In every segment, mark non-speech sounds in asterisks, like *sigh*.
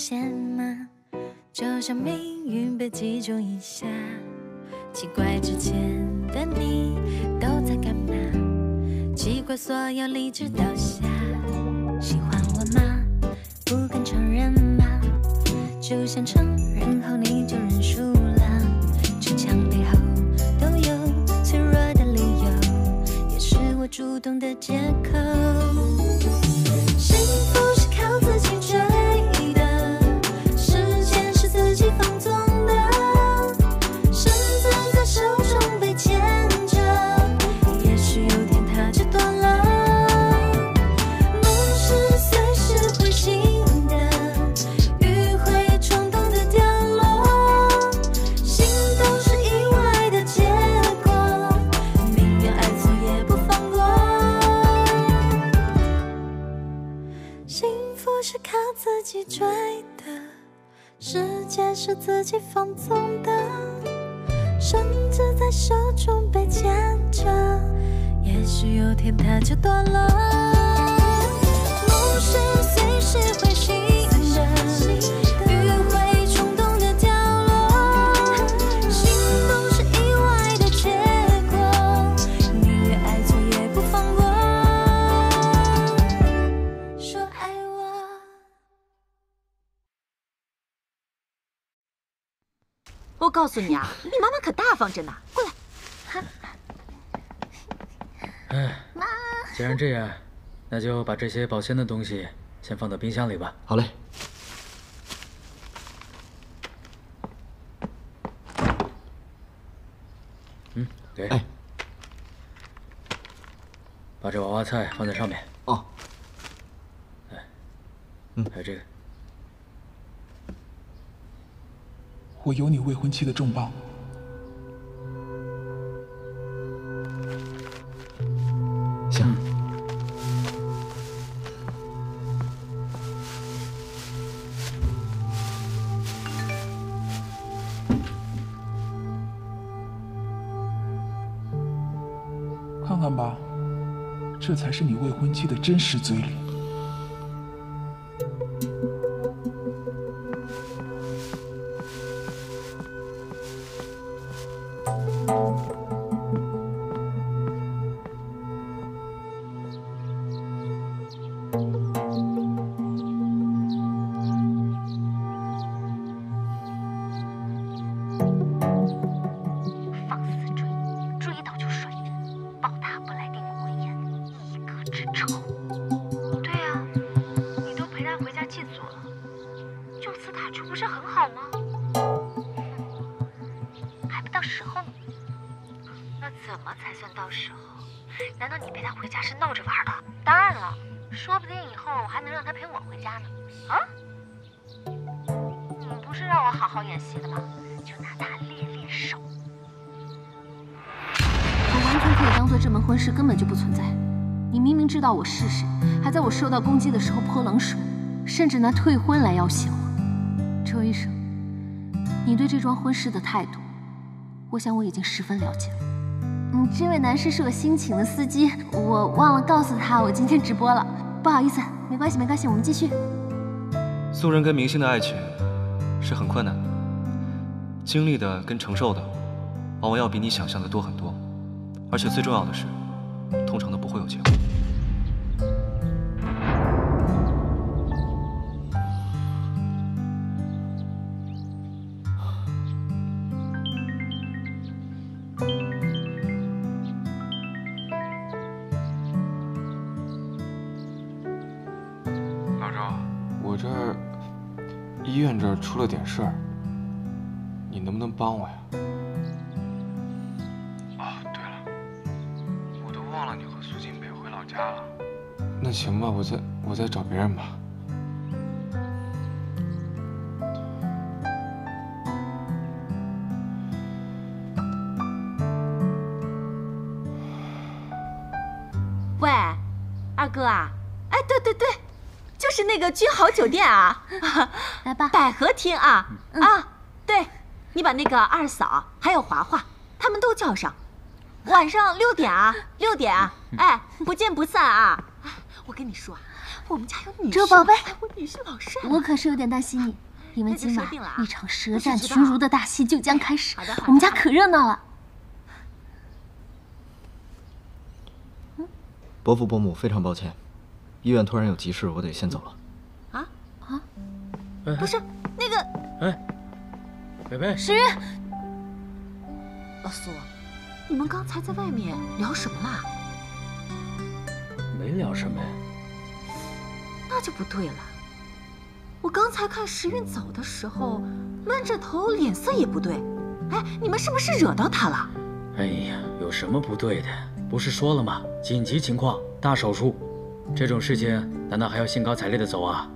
现吗？就像命运被击中一下，奇怪之前的你都在干嘛？奇怪所有理智倒下，喜欢我吗？不敢承认吗？就像承认后你就认输了，逞强背后都有脆弱的理由，也是我主动的借口。是自己放纵的，绳子在手中被牵着，也许有天它就断了。梦是随时会告诉你啊，你妈妈可大方着呢。过来，哎，既然这样，那就把这些保鲜的东西先放到冰箱里吧。好嘞。嗯，给。哎，把这娃娃菜放在上面。哦。哎，嗯，还有这个。我有你未婚妻的重磅。行。看看吧，这才是你未婚妻的真实嘴脸。甚至拿退婚来要挟我。周医生，你对这桩婚事的态度，我想我已经十分了解了。嗯，这位男士是我新请的司机，我忘了告诉他我今天直播了，不好意思，没关系没关系，我们继续。素人跟明星的爱情是很困难的，经历的跟承受的，往往要比你想象的多很多，而且最重要的是，通常都不会有结果。出了点事儿，你能不能帮我呀？哦，对了，我都忘了你和苏金北回老家了。那行吧，我再我再找别人吧。那个君豪酒店啊，*laughs* 来吧，百合厅啊，啊，对，你把那个二嫂还有华华他们都叫上，晚上六点啊，*laughs* 六点啊，哎，不见不散啊！哎我跟你说啊，我们家有女周宝贝，我女婿老师。我可是有点担心你，因为今晚一场舌战群儒的大戏就将开始 *laughs* 好的，我们家可热闹了。伯父伯母，非常抱歉，医院突然有急事，我得先走了。不是那个哎，北北，石云，老苏，你们刚才在外面聊什么啦？没聊什么呀？那就不对了。我刚才看时运走的时候，闷着头，脸色也不对。哎，你们是不是惹到他了？哎呀，有什么不对的？不是说了吗？紧急情况，大手术，这种事情难道还要兴高采烈的走啊？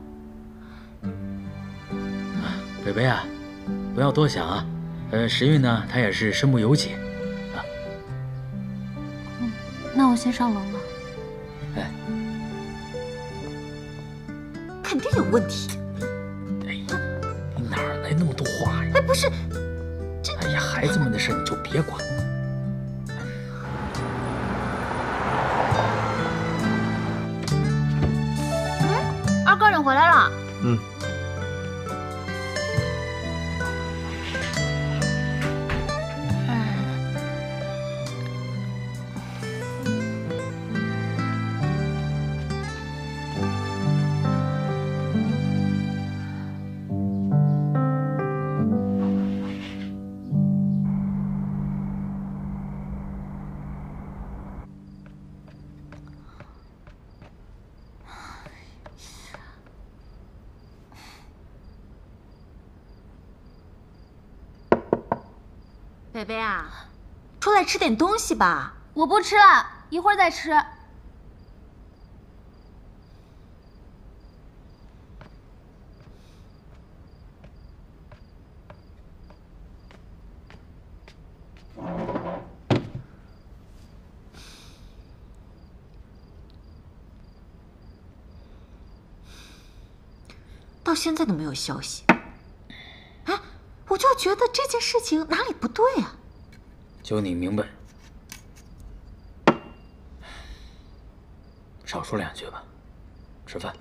啊北北啊，不要多想啊。呃，时运呢，他也是身不由己。啊那我先上楼了。哎，肯定有问题。哎，你哪儿来那么多话呀？哎，不是，这哎呀，孩子们的事你就别管。二哥，你回来了。嗯，北北啊，出来吃点东西吧。我不吃了，一会儿再吃。到现在都没有消息。觉得这件事情哪里不对啊？就你明白。少说两句吧。吃饭。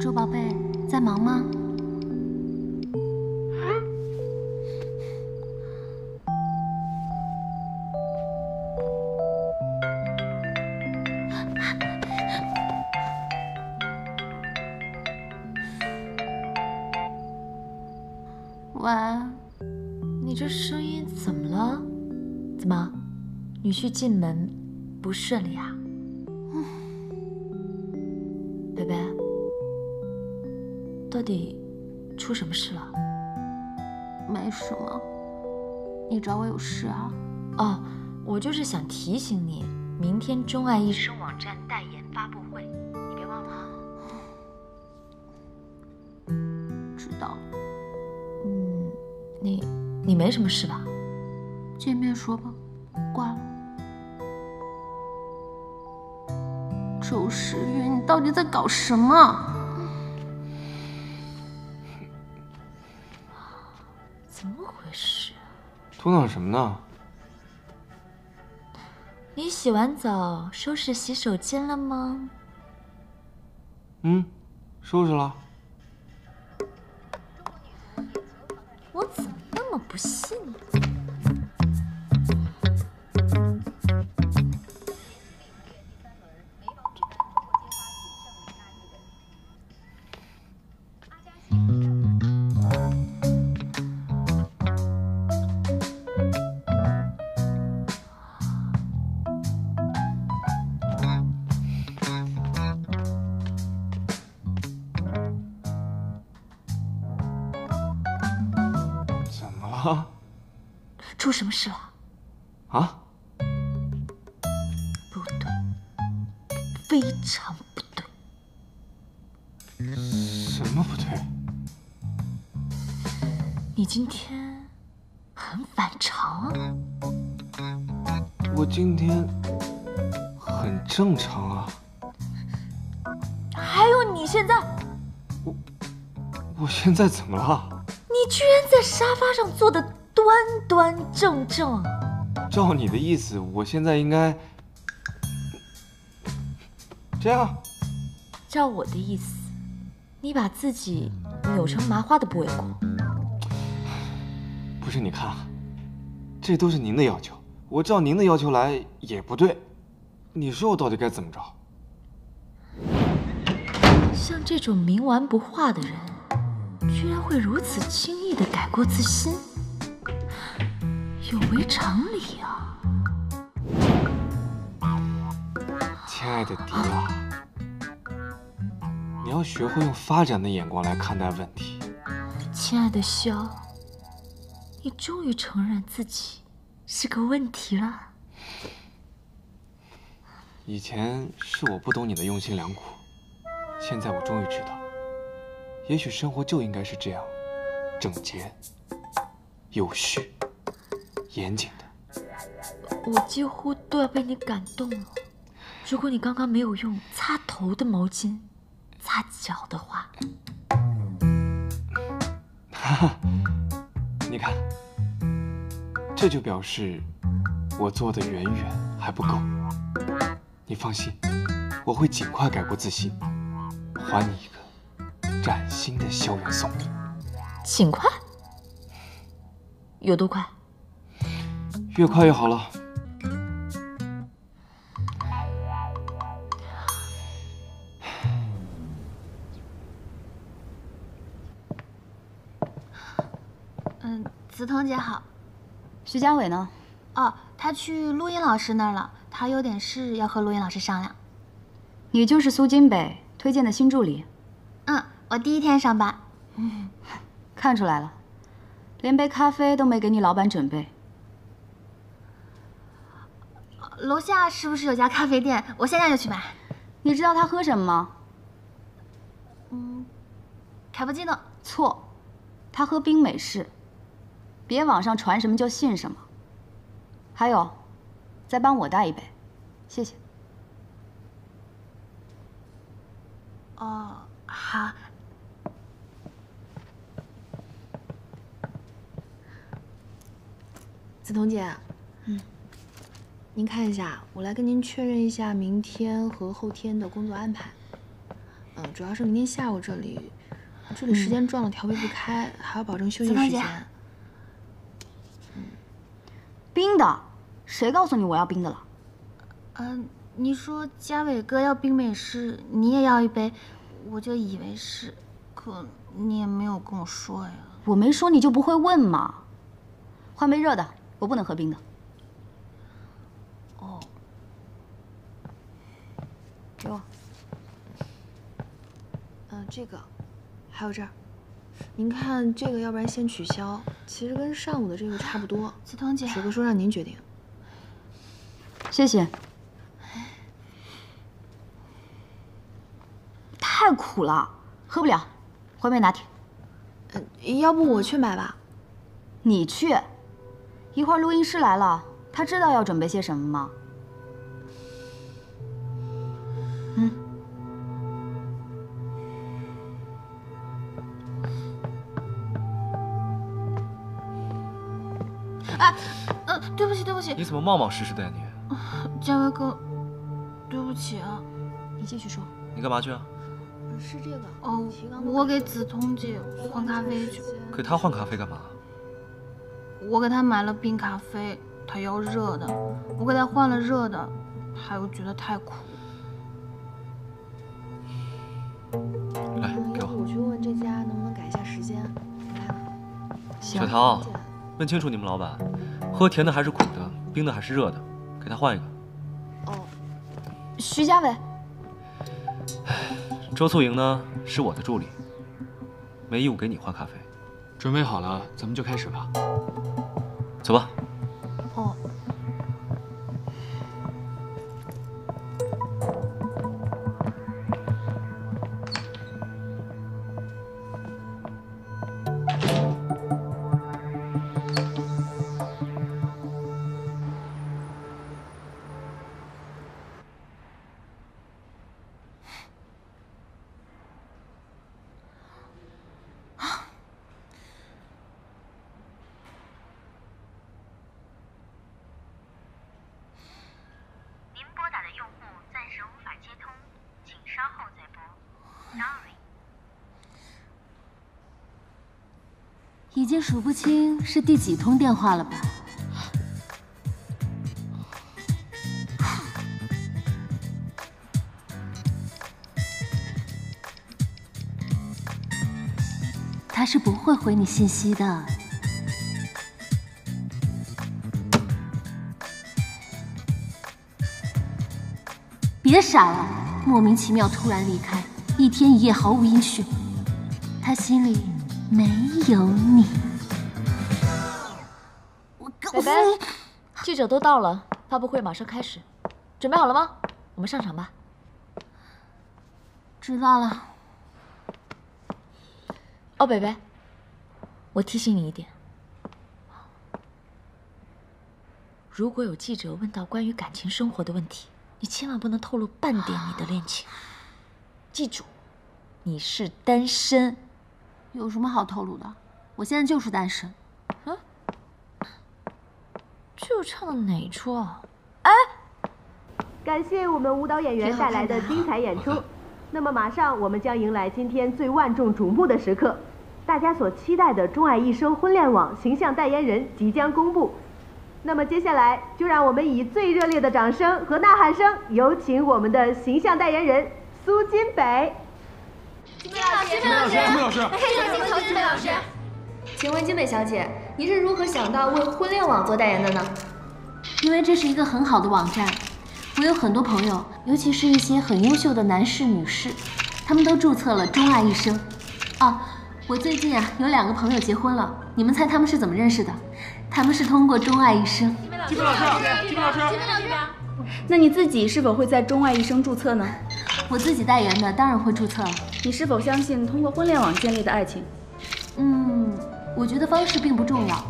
周宝贝，在忙吗？女婿进门不顺利啊？嗯贝贝，到底出什么事了？没什么。你找我有事啊？哦，我就是想提醒你，明天钟爱一生网站代言发布会，你别忘了啊。知道。嗯，你你没什么事吧？见面说吧，到底在搞什么？怎么回事？嘟囔什么呢？你洗完澡收拾洗手间了吗？嗯，收拾了。我怎么那么不信呢？么事了？啊？不对，非常不对。什么不对？你今天很反常啊。我今天很正常啊，还有你现在，我现在怎么了？你居然在沙发上坐的端端正正。照你的意思，我现在应该这样。照我的意思，你把自己扭成麻花的不为过。不是，你看，这都是您的要求，我照您的要求来也不对。你说我到底该怎么着？像这种冥顽不化的人，居然会如此轻易的改过自新，有违常理啊！亲爱的迪拉，你要学会用发展的眼光来看待问题。亲爱的肖，你终于承认自己是个问题了。以前是我不懂你的用心良苦，现在我终于知道，也许生活就应该是这样，整洁、有序、严谨的。我几乎都要被你感动了。如果你刚刚没有用擦头的毛巾擦脚的话，哈哈，你看，这就表示我做的远远还不够。你放心，我会尽快改过自新，还你一个崭新的校园送礼。尽快？有多快？越快越好了。嗯，梓潼姐好。徐家伟呢？哦，他去陆音老师那儿了。他有点事要和陆音老师商量。你就是苏金北推荐的新助理？嗯，我第一天上班。嗯，看出来了，连杯咖啡都没给你老板准备。楼下是不是有家咖啡店？我现在就去买。你知道他喝什么吗？嗯，卡布奇诺。错，他喝冰美式。别网上传什么就信什么。还有。再帮我带一杯，谢谢。哦，好。梓潼姐，嗯，您看一下，我来跟您确认一下明天和后天的工作安排。嗯，主要是明天下午这里，这里时间撞了，调配不开，还要保证休息时间。嗯，冰的。谁告诉你我要冰的了？嗯，你说嘉伟哥要冰美式，你也要一杯，我就以为是，可你也没有跟我说呀。我没说你就不会问吗？换杯热的，我不能喝冰的。哦，给我。嗯，这个，还有这儿，您看这个，要不然先取消。其实跟上午的这个差不多。*sniffs* 梓潼姐，水哥说让您决定。谢谢。太苦了，喝不了，回杯拿铁。嗯，要不我去买吧。你去。一会儿录音师来了，他知道要准备些什么吗？对不起，对不起。你怎么冒冒失失的呀你？嘉威哥，对不起啊，你继续说。你干嘛去啊？是这个哦，我给梓潼姐换咖啡去。给她换咖啡干嘛？我给她买了冰咖啡，她要热的。我给她换了热的，她又觉得太苦。来，给我。我去问问这家能不能改一下时间。小桃，问清楚你们老板，喝甜的还是苦的，冰的还是热的。给他换一个。哦，徐家伟。周素莹呢？是我的助理，没义务给你换咖啡。准备好了，咱们就开始吧。走吧。已经数不清是第几通电话了吧？他是不会回你信息的。别傻了，莫名其妙突然离开，一天一夜毫无音讯，他心里没有你。北北，记者都到了，发布会马上开始，准备好了吗？我们上场吧。知道了。哦，北北，我提醒你一点，如果有记者问到关于感情生活的问题，你千万不能透露半点你的恋情。记住，你是单身。有什么好透露的？我现在就是单身。啊？这又唱的哪出啊？哎！感谢我们舞蹈演员带来的精彩演出。*laughs* 那么马上我们将迎来今天最万众瞩目的时刻，大家所期待的钟爱一生婚恋网形象代言人即将公布。那么接下来就让我们以最热烈的掌声和呐喊声，有请我们的形象代言人苏金北。金北老师，金北老师，金北老师，黑手镜头，金北老师。请问金北小姐，您是如何想到为婚恋网做代言的呢？因为这是一个很好的网站。我有很多朋友，尤其是一些很优秀的男士、女士，他们都注册了“钟爱一生”。哦，我最近啊有两个朋友结婚了，你们猜他们是怎么认识的？他们是通过“钟爱一生”。金北老师，金北老师，金北老师。那你自己是否会在“钟爱一生”注册呢？我自己代言的，当然会注册。你是否相信通过婚恋网建立的爱情？嗯，我觉得方式并不重要。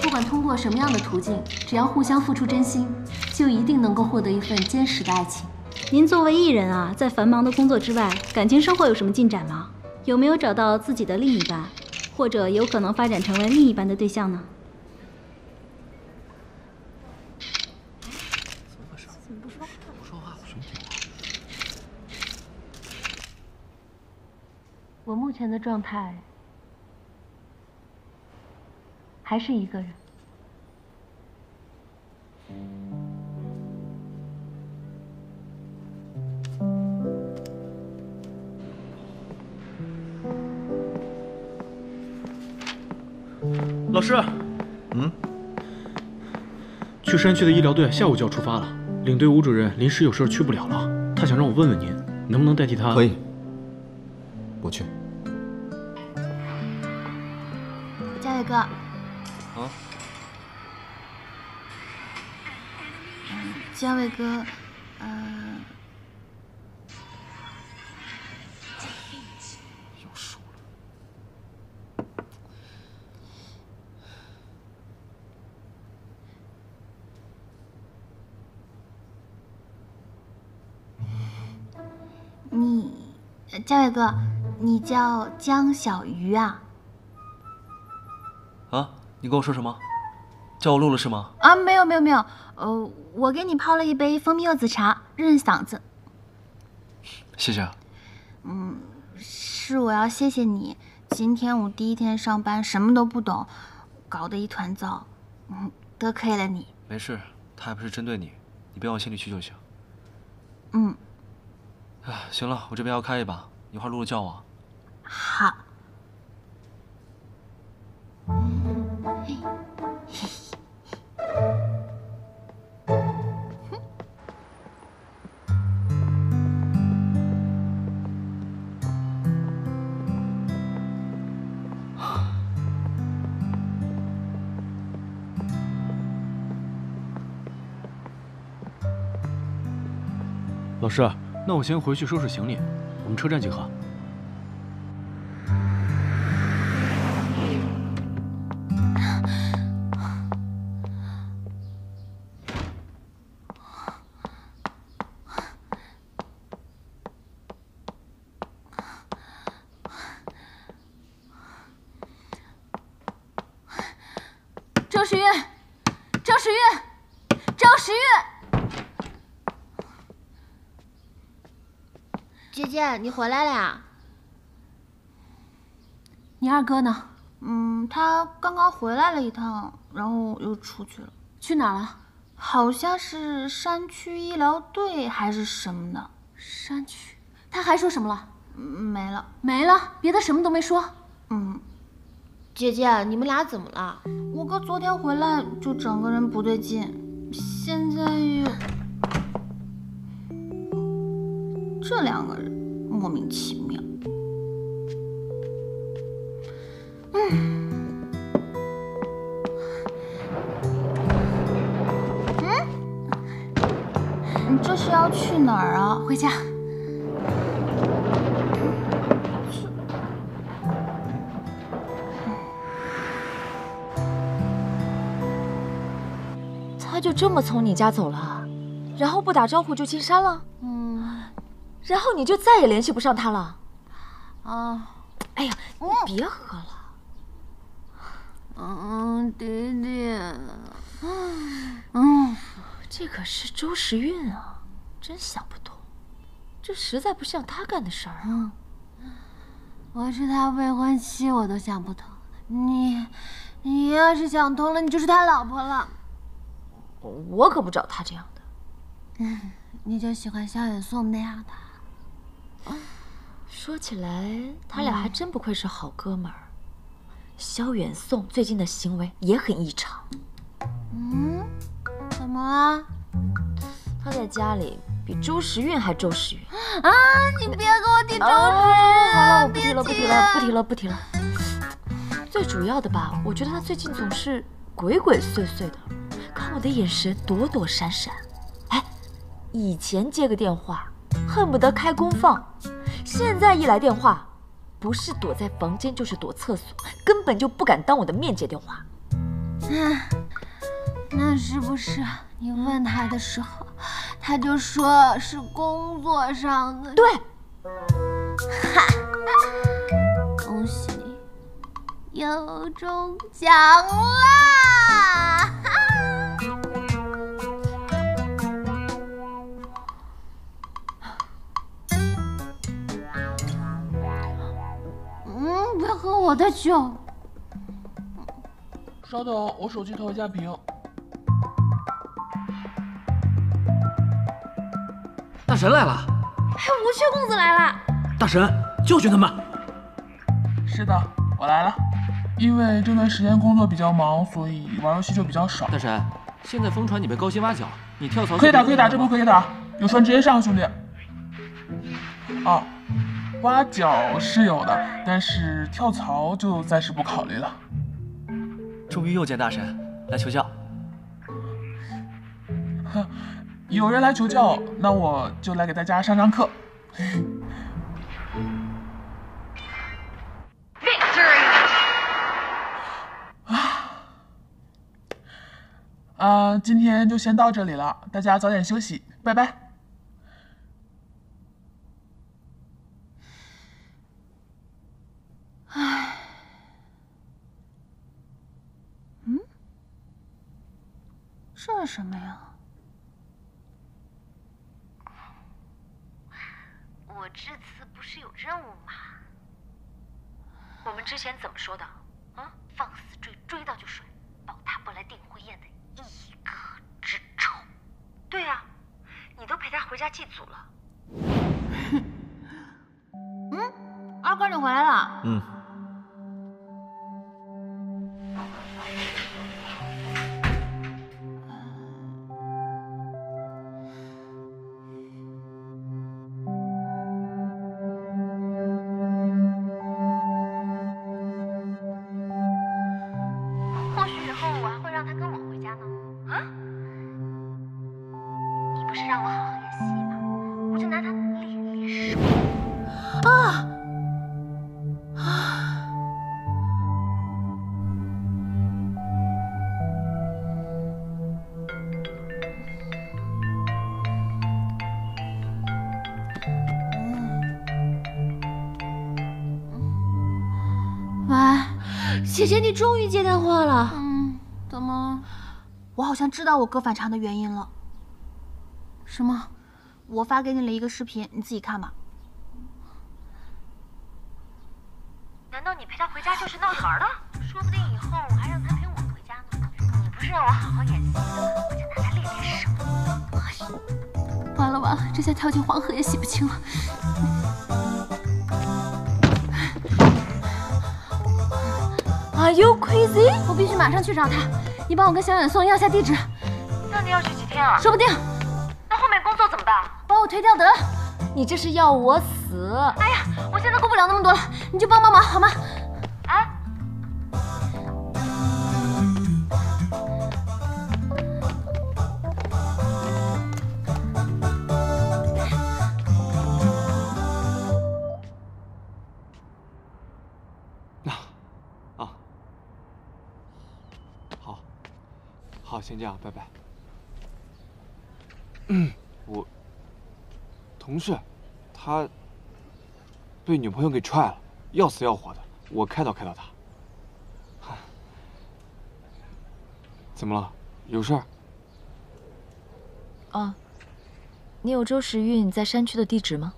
不管通过什么样的途径，只要互相付出真心，就一定能够获得一份坚实的爱情。您作为艺人啊，在繁忙的工作之外，感情生活有什么进展吗？有没有找到自己的另一半，或者有可能发展成为另一半的对象呢？怎么回事？怎么不说话？不说话？我目前的状态。还是一个人。老师，嗯，去山区的医疗队下午就要出发了，领队吴主任临时有事去不了了，他想让我问问您，能不能代替他？可以，哥，呃，又输了。你，嘉伟哥，你叫江小鱼啊？啊？你跟我说什么？叫我露露是吗？啊，没有没有没有，呃，我给你泡了一杯蜂蜜柚子茶，润嗓子。谢谢。嗯，是我要谢谢你。今天我第一天上班，什么都不懂，搞得一团糟。嗯，多亏了你。没事，他还不是针对你，你别往心里去就行。嗯。哎，行了，我这边要开一把，一会儿露露叫我。好。老师，那我先回去收拾行李，我们车站集合。姐姐，你回来了呀？你二哥呢？嗯，他刚刚回来了一趟，然后又出去了。去哪了？好像是山区医疗队还是什么的。山区？他还说什么了？没了，没了，别的什么都没说。嗯，姐姐，你们俩怎么了？我哥昨天回来就整个人不对劲，现在又……这两个人莫名其妙。嗯。嗯？你这是要去哪儿啊？回家。他就这么从你家走了，然后不打招呼就进山了？嗯。然后你就再也联系不上他了？啊！哎呀，你别喝了。嗯，弟弟。嗯，这可是周时运啊，真想不通，这实在不像他干的事儿啊。我是他未婚妻，我都想不通。你，你要是想通了，你就是他老婆了。我可不找他这样的。嗯，你就喜欢萧远宋那样的。说起来，他俩还真不愧是好哥们儿。萧远宋最近的行为也很异常。嗯？怎么了？他在家里比周时运还周时运。啊！你别跟我提周时运。好了，我不提了，不提了，不提了，不提了。最主要的吧，我觉得他最近总是鬼鬼祟祟的，看我的眼神躲躲闪闪。哎，以前接个电话。恨不得开功放，现在一来电话，不是躲在房间就是躲厕所，根本就不敢当我的面接电话。嗯，那是不是你问他的时候，他就说是工作上的？对。哈，恭喜你，又中奖啦！喝我的酒！稍等，我手机调一下屏。大神来了！哎，吴缺公子来了！大神，教训他们！是的，我来了。因为这段时间工作比较忙，所以玩游戏就比较少。大神，现在疯传你被高薪挖角，你跳槽可以打，可以打，这波可以打，有船直接上，兄弟。哦。挖角是有的，但是跳槽就暂时不考虑了。终于又见大神来求教。哼，有人来求教，那我就来给大家上上课。啊，今天就先到这里了，大家早点休息，拜拜。这是什么呀？我这次不是有任务吗？我们之前怎么说的？啊，放肆追，追到就甩，保他不来订婚宴的一歌之仇。对呀，你都陪他回家祭祖了。*laughs* 嗯，二哥你回来了。嗯。姐姐，你终于接电话了。嗯，怎么？我好像知道我哥反常的原因了。什么？我发给你了一个视频，你自己看吧。难道你陪他回家就是闹着玩的？说不定以后我还让他陪我回家呢。你不是让我好好演戏的，我就拿他练练手。完了完了，这下跳进黄河也洗不清了。Are you crazy？我必须马上去找他。你帮我跟小远送要下地址。那你要去几天啊？说不定。那后面工作怎么办？把我推掉得了。你这是要我死？哎呀，我现在顾不了那么多了，你就帮帮忙好吗？样，拜拜。嗯，我同事，他被女朋友给踹了，要死要活的，我开导开导他。怎么了？有事儿？啊，你有周时运在山区的地址吗？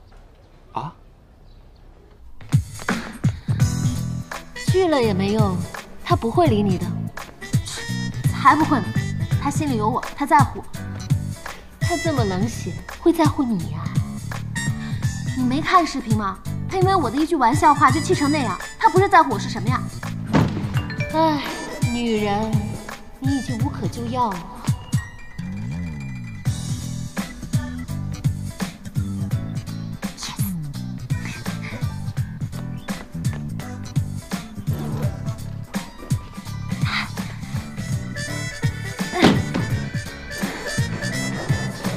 啊？去了也没用，他不会理你的。才不会呢，他心里有我，他在乎。他这么冷血，会在乎你呀？你没看视频吗？他因为我的一句玩笑话就气成那样，他不是在乎我是什么呀？哎，女人，你已经无可救药了。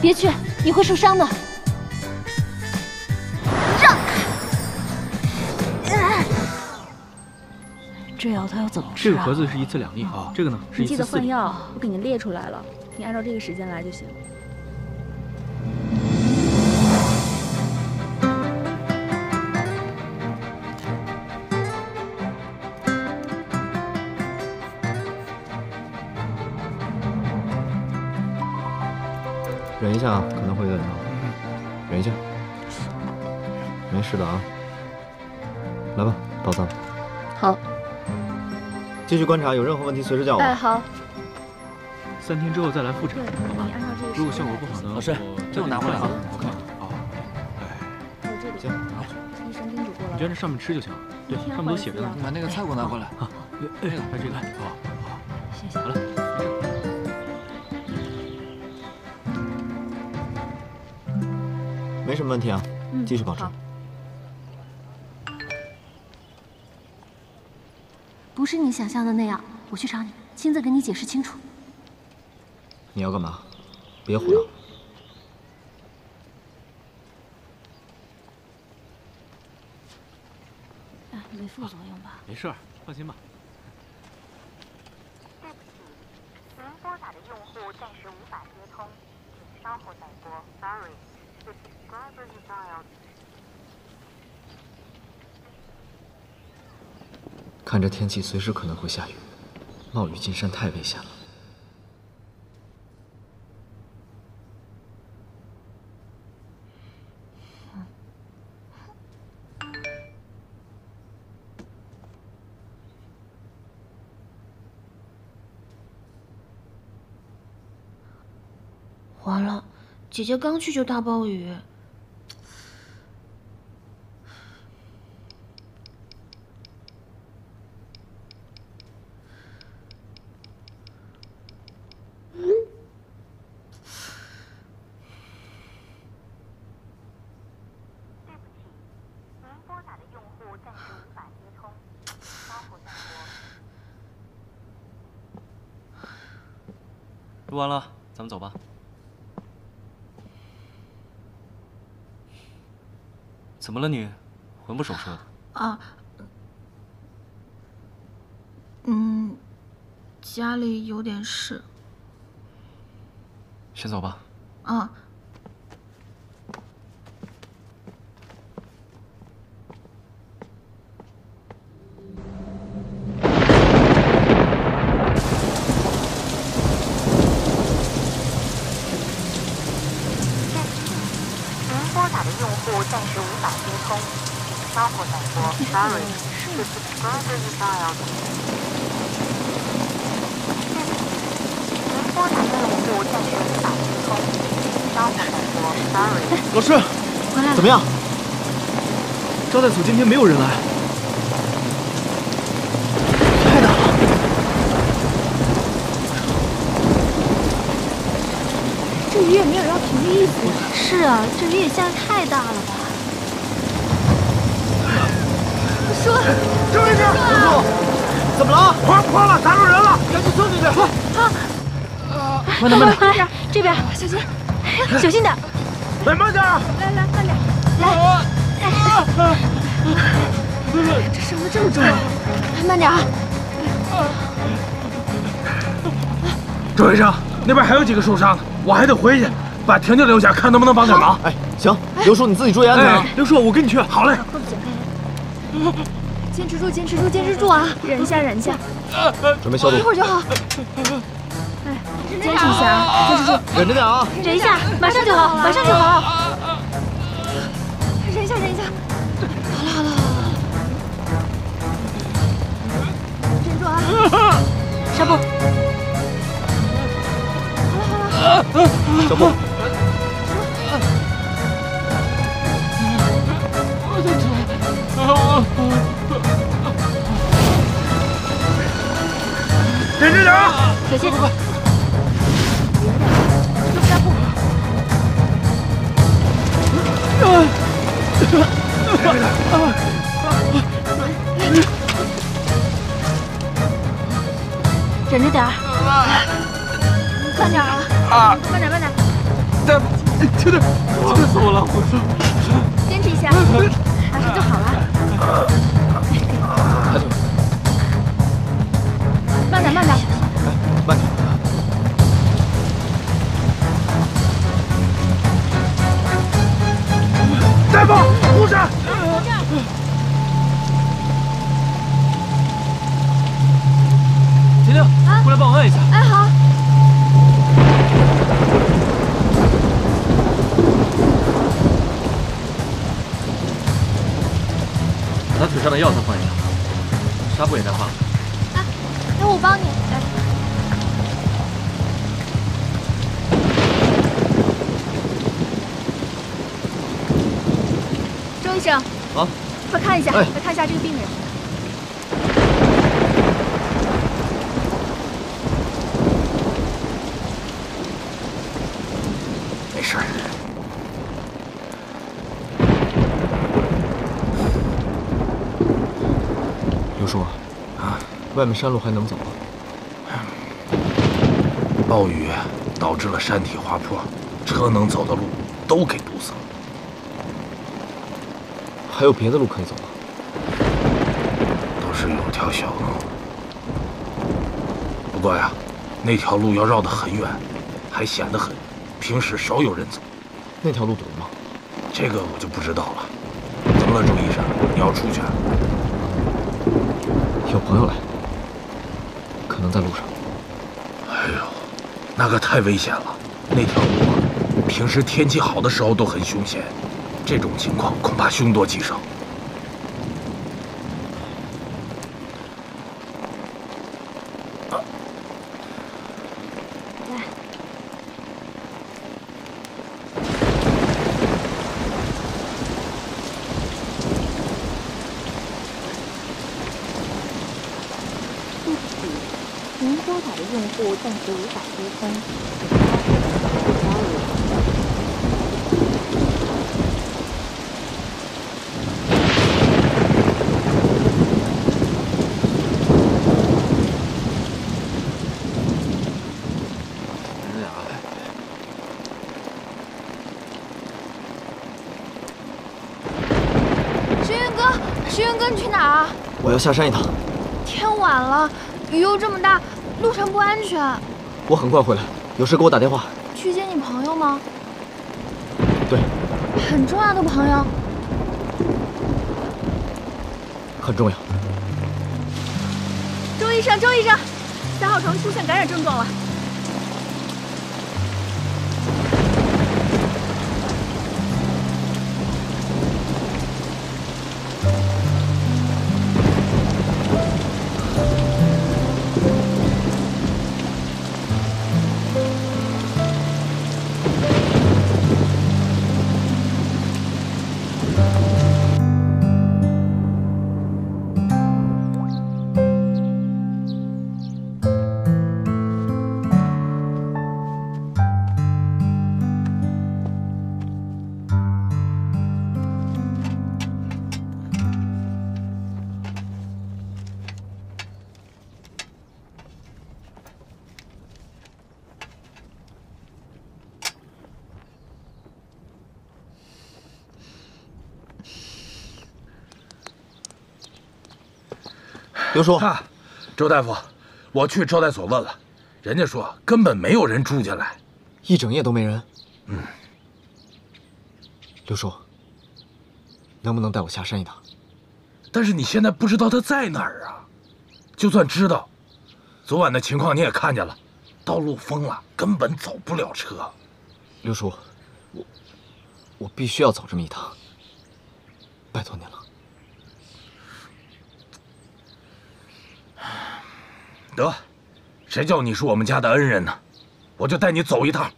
别去，你会受伤的。让开！这药他要怎么吃啊这个盒子是一次两粒啊，这个呢是一次你记得。换药，我给你列出来了，你按照这个时间来就行。一下，可能会有点疼。忍一下，没事的啊。来吧，到站了。好。继续观察，有任何问题随时叫我。哎，好。三天之后再来复诊，好吧？你按照这个如果效果不好呢，老师这我拿过来啊我看。还有这个，行，医生叮嘱过了。你就按这上面吃就行了。对，上面都写着呢换。把那个菜给我拿过来。啊，哎，还有这个，好，好，谢谢。好了，什么问题啊，嗯继续保持。不是你想象的那样，我去找你，亲自跟你解释清楚。你要干嘛？别胡闹。哎，没副作用吧？没事儿，放心吧。您拨打的用户暂时无法接通，请稍后再拨。Sorry, 看这天气，随时可能会下雨，冒雨进山太危险了。完了，姐姐刚去就大暴雨。您拨打的用户暂时无法接通，请稍后再拨。录完了，咱们走吧。怎么了你？魂不守舍的。啊，嗯，家里有点事。先走吧。啊，您拨打的用户暂时无法接通，请相互广播，Sorry，是 subscriber you dialed。您拨打的用户暂时无法接通。老师，怎么样？招待所今天没有人来。太大了。这雨也没有要停的意思。是啊，这雨也下的太大了吧？说，周医生，叔叔，怎么了？快破了，砸着人了，赶紧送进去！快！啊！慢点，慢点，快来这边，小心，小心点。来，慢点。来来，慢点。来。这绳子这么重，慢点啊！周医生，那边还有几个受伤的，我还得回去，把婷婷留下，看能不能帮点忙。哎，行，刘叔你自己注意安全啊。刘叔，我跟你去。好嘞。坚持住，坚持住，坚持住啊！忍一下，忍一下。准备消毒。一会儿就好。哎，坚持一下啊，坚持住。忍着点啊。忍一下，马上就好，马上就好。忍一下，忍一下。好了，好了，好了。忍住啊！纱布。好了，好了。纱布。忍着点啊！小心！忍着点儿。慢点啊！啊！慢点，慢点。大夫，婷婷，疼死我了！我操，坚持一下，马上就好了。过来帮我按一下。哎，好。把他腿上的药再换一下，纱布也该换了。来，那，我帮你。来。周医生。啊。快看一下，哎快看一下这个病人。外面山路还能走吗？暴雨导致了山体滑坡，车能走的路都给堵死了。还有别的路可以走吗？都是有条小路，不过呀，那条路要绕得很远，还险得很，平时少有人走。那条路堵吗？这个我就不知道了。怎么了，周医生？你要出去？有朋友来，可在路上。哎呦，那个太危险了！那条路啊，平时天气好的时候都很凶险，这种情况恐怕凶多吉少。来，对不起，您拨打的用户暂时无法接通！石云哥，石云哥，你去哪儿啊？我要下山一趟，天晚了，雨又这么大，路上不安全。我很快回来，有事给我打电话。去接你朋友吗？对，很重要的朋友。很重要。周医生，周医生，三号床出现感染症状了。刘叔，周大夫，我去招待所问了，人家说根本没有人住进来，一整夜都没人。嗯，刘叔，能不能带我下山一趟？但是你现在不知道他在哪儿啊，就算知道，昨晚的情况你也看见了，道路封了，根本走不了车。刘叔，我我必须要走这么一趟，拜托您了。得，谁叫你是我们家的恩人呢？我就带你走一趟。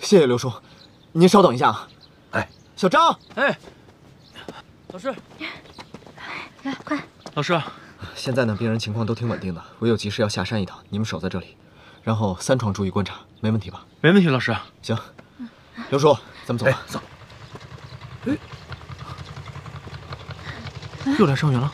谢谢刘叔，您稍等一下啊。哎，小张，哎，老师，来快。老师，现在呢，病人情况都挺稳定的，我有急事要下山一趟，你们守在这里，然后三床注意观察，没问题吧？没问题，老师。行，刘叔，咱们走吧。走。哎，又来伤员了。